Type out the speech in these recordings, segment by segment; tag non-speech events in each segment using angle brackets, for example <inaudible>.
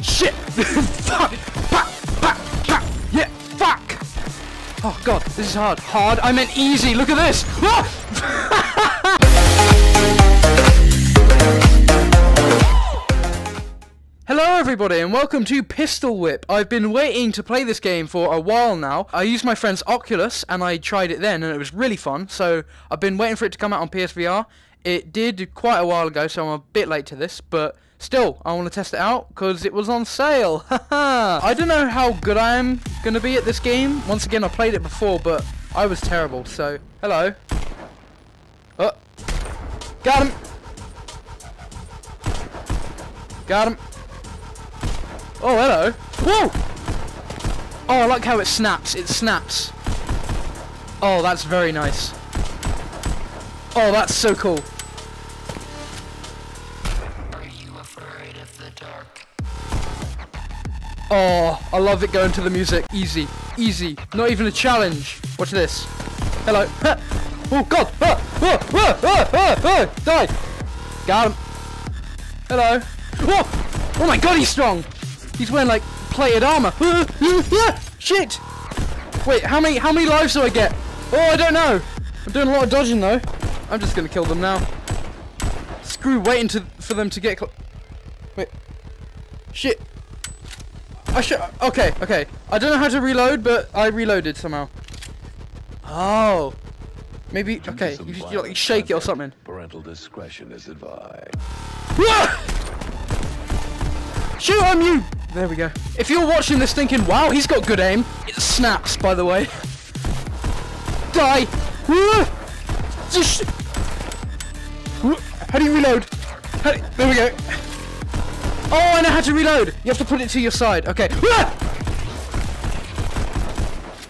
Shit! <laughs> fuck! Pa, pa, pa. Yeah, fuck! Oh god, this is hard. Hard? I meant easy. Look at this! <laughs> Hello everybody and welcome to Pistol Whip. I've been waiting to play this game for a while now. I used my friend's Oculus and I tried it then and it was really fun. So I've been waiting for it to come out on PSVR. It did quite a while ago so I'm a bit late to this but still I want to test it out because it was on sale. <laughs> I don't know how good I am going to be at this game. Once again I played it before but I was terrible so hello. Oh, got him. Got him. Oh, hello. Whoa! Oh, I like how it snaps. It snaps. Oh, that's very nice. Oh, that's so cool. Oh, I love it going to the music. Easy. Easy. Not even a challenge. Watch this. Hello. Ha! <laughs> Oh, God. Ah, ah, ah, ah, ah, ah. Die. Got him. Hello. Oh! Oh my god, he's strong! He's wearing like plated armor. Ah, <laughs> Shit! Wait, how many how many lives do I get? Oh, I don't know. I'm doing a lot of dodging though. I'm just gonna kill them now. Screw waiting to for them to get. Wait. Shit. I should. Okay, okay. I don't know how to reload, but I reloaded somehow. Oh. Maybe. Okay. You, you, like shake it or something. Parental discretion is advised. <laughs> Shoot on you! There we go. If you're watching this thinking, wow, he's got good aim, it snaps, by the way. <laughs> Die! <laughs> Just-! How do you reload? Do- there we go. Oh, I know how to reload! You have to put it to your side. Okay. Ah!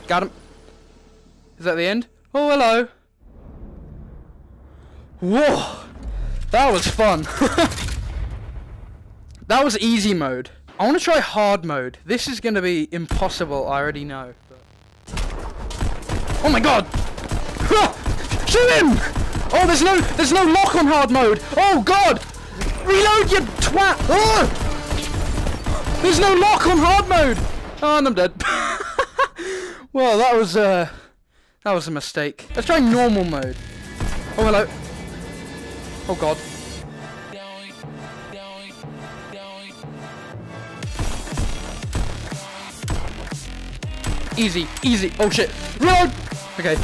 Got him. Is that the end? Oh, hello. Whoa! That was fun. <laughs> That was easy mode. I want to try hard mode. This is going to be impossible, I already know. Oh my god! Ah! Shoot him! Oh, there's no, there's no lock on hard mode. Oh god! Reload, you Ah! There's no lock on hard mode. Oh, and I'm dead. <laughs> well, that was uh, that was a mistake. Let's try normal mode. Oh hello. Oh god. Easy, easy. Oh shit. Reload! Okay.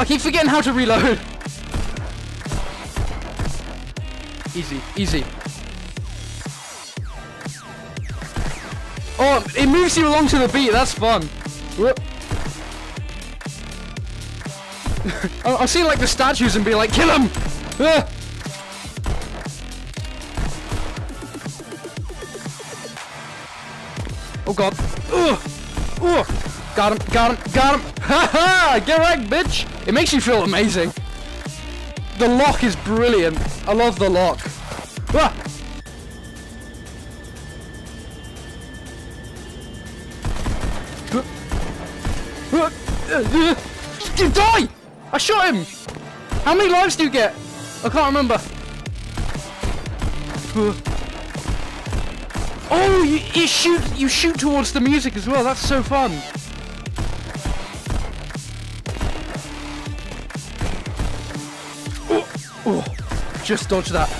I keep forgetting how to reload. Easy, easy. Oh, it moves you along to the beat. That's fun. <laughs> I'll see like the statues and be like, kill him! Ah! Oh god. Ugh. Ugh. Got him, got him, got him. <laughs> Ha ha! Get wrecked, bitch! It makes you feel amazing. The lock is brilliant. I love the lock. Ah! Die! I shot him! How many lives do you get? I can't remember. Oh, you, you shoot you shoot towards the music as well. That's so fun. Oh, oh, just dodge that.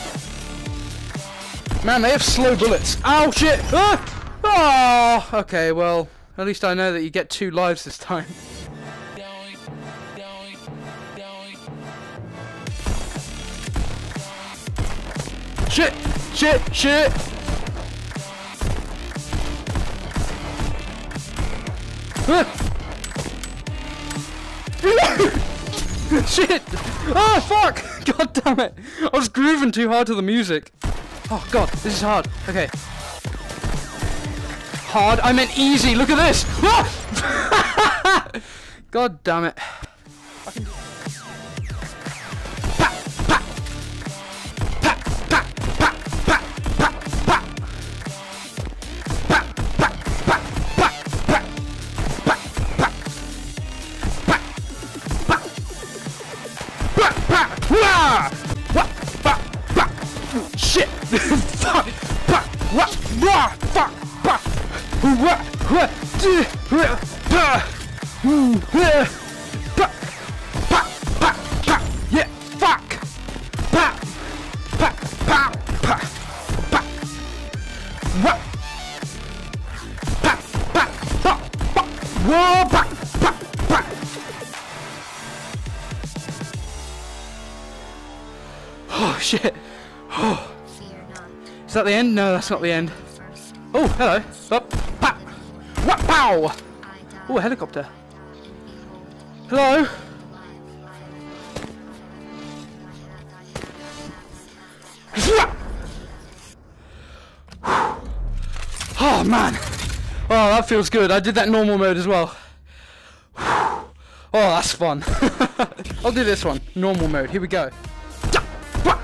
Man, they have slow bullets. Ow, shit! Ah! Oh, okay, well, at least I know that you get two lives this time. Shit! Shit! Shit! Ah! <laughs> Shit! Oh fuck! <laughs> God damn it! I was grooving too hard to the music. Oh god, this is hard. Okay. Hard? I meant easy. Look at this! <laughs> God damn it. Oh shit. Oh. Is that the end? No, that's not the end. Oh, hello. Up. Pa. Wah, pow. I die. Oh, a helicopter. Hello. alive. I had thy hands. Oh man. Oh, that feels good. I did that normal mode as well. Oh, that's fun. <laughs> I'll do this one. Normal mode. Here we go. Ja, wah.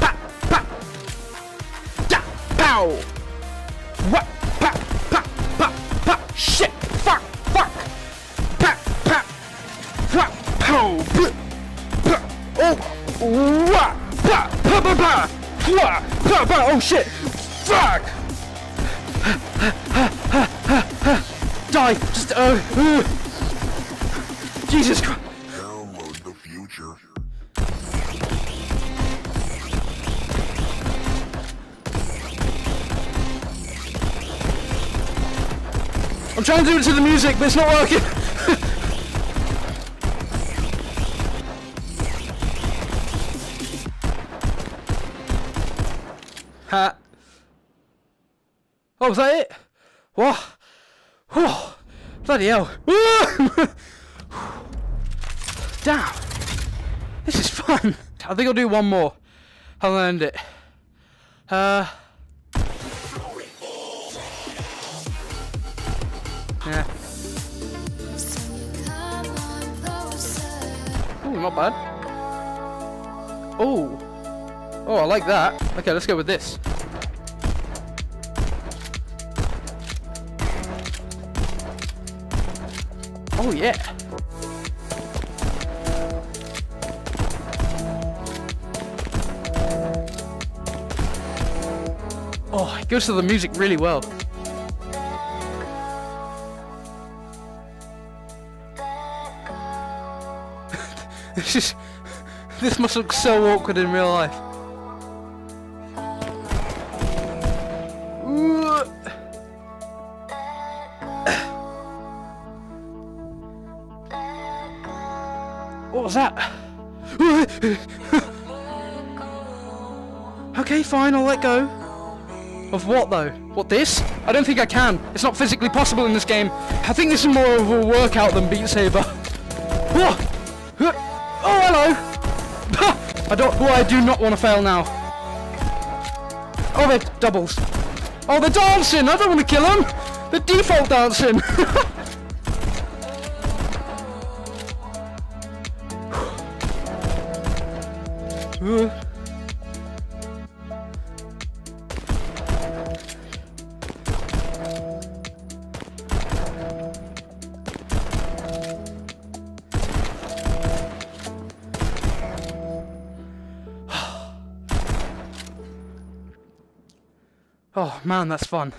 Pa, pa. Ja, pow. Shit. Fuck. Fuck. Pa, pa. Wah, pow. Blah, blah. Oh. Wah. Pa, pa, pa, pa. Wah, pa, pa. Oh shit. Fuck. Die! Just uh, uh. Jesus Christ! I'm trying to do it to the music, but it's not working. <laughs> ha. Oh, was that it? What? Oh, bloody hell. <laughs> Damn. This is fun. I think I'll do one more. I'll end it. Uh. Yeah. Ooh, not bad. Oh. Oh, I like that. Okay, let's go with this. Oh, yeah. Oh, it goes to the music really well. This is. This must look so awkward in real life. What was that? okay, fine, I'll let go. Of what though? What this? I don't think I can. It's not physically possible in this game. I think this is more of a workout than Beat Saber. Whoa! Oh, hello! I don't. Oh, I do not want to fail now. Oh, they're doubles. Oh, they're dancing! I don't want to kill them! They're default dancing! <laughs> Uh. Oh man, that's fun.